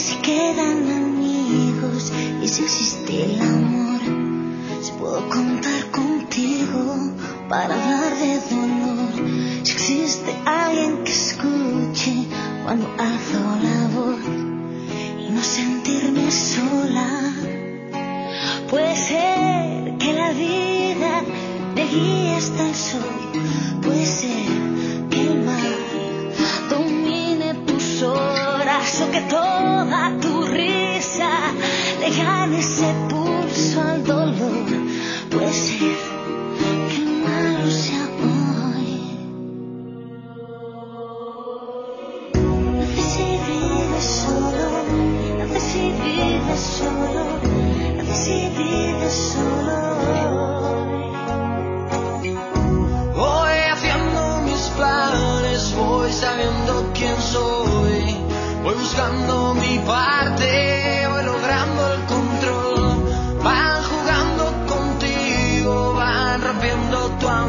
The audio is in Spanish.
si quedan amigos y si existe el amor. Si puedo contar contigo para hablar de dolor. Si existe alguien que escuche cuando alzo la voz y no sentirme sola. Puede ser que la vida me guíe hasta el sol. Que toda tu risa le gane ese pulso al dolor. Puede ser que malo sea hoy. No sé si vives solo, no sé si vives solo, rompiendo tu amor,